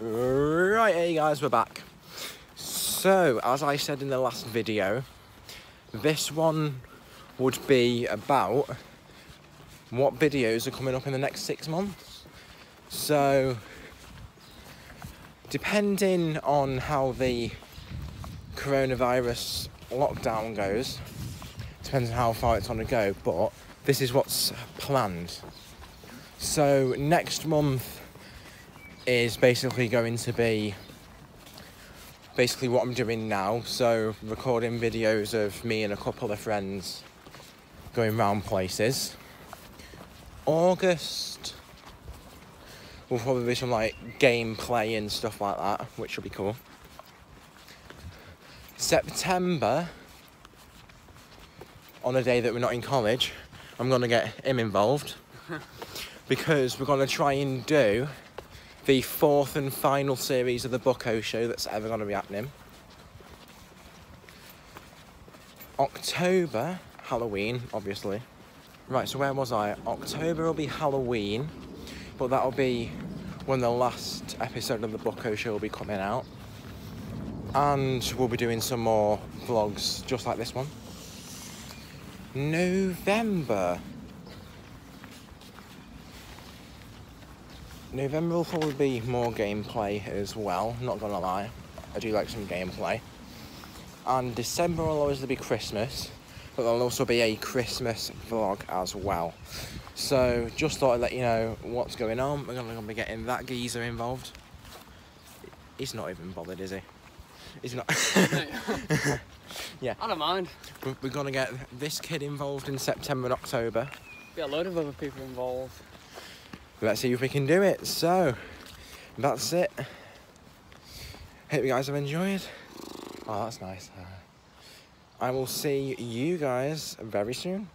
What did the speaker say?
Right, hey guys, we're back. So, as I said in the last video, this one would be about what videos are coming up in the next six months. So, depending on how the coronavirus lockdown goes, depends on how far it's on to go, but this is what's planned. So, next month is basically going to be basically what I'm doing now. So, recording videos of me and a couple of friends going round places. August will probably be some like gameplay and stuff like that, which will be cool. September, on a day that we're not in college, I'm gonna get him involved because we're gonna try and do the fourth and final series of the Bucko show that's ever gonna be happening. October, Halloween, obviously. Right, so where was I? October will be Halloween, but that'll be when the last episode of the Bucko show will be coming out. And we'll be doing some more vlogs just like this one. November. November will probably be more gameplay as well, not gonna lie. I do like some gameplay. And December will always be Christmas, but there'll also be a Christmas vlog as well. So just thought I'd let you know what's going on. We're gonna be getting that geezer involved. He's not even bothered, is he? He's not. yeah. I don't mind. We're, we're gonna get this kid involved in September and October. Be a load of other people involved. Let's see if we can do it. So that's it. Hope you guys have enjoyed. Oh, that's nice. I will see you guys very soon.